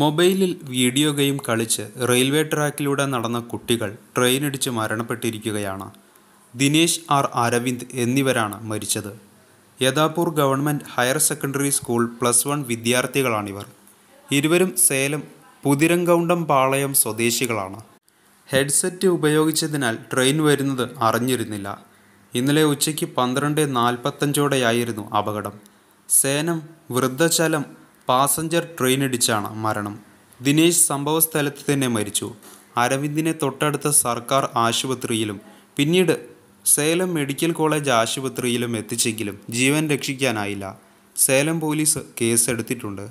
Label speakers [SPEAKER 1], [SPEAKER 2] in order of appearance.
[SPEAKER 1] മൊബൈലിൽ video game കളിച്ച് railway ട്രാക്കിലൂടെ നടന്ന കുട്ടികൾ ട്രെയിനിടിച്ച് മരണപ്പെട്ടിരിക്കുകയാണ്. ദിനേശ് ആർ അരവിന്ദ് എന്നിവരാണ് മരിച്ചത്. യഥാപൂർ government higher secondary school plus one വിദ്യാർത്ഥികളാണിവർ. ഇരുവരും സേലം പുതിരങ്കൗണ്ടം പാളയം സ്വദേശികളാണ്. ഹെഡ്സെറ്റ് ഉപയോഗിച്ചതിനാൽ ട്രെയിൻ വരുന്നത് അറിഞ്ഞിരുന്നില്ല. ഇന്നലെ ഉച്ചയ്ക്ക് പന്ത്രണ്ട് നാൽപ്പത്തഞ്ചോടെയായിരുന്നു അപകടം. സേനം വൃദ്ധചലം പാസഞ്ചർ ട്രെയിൻ ഇടിച്ചാണ് മരണം. ദിനേശ് സംഭവസ്ഥലത്ത് തന്നെ മരിച്ചു. അരവിന്ദിനെ തൊട്ടടുത്ത സർക്കാർ ആശുപത്രിയിലും പിന്നീട് സേലം മെഡിക്കൽ കോളേജ് ആശുപത്രിയിലും എത്തിച്ചെങ്കിലും ജീവൻ രക്ഷിക്കാനായില്ല. സേലം പോലീസ് കേസെടുത്തിട്ടുണ്ട്.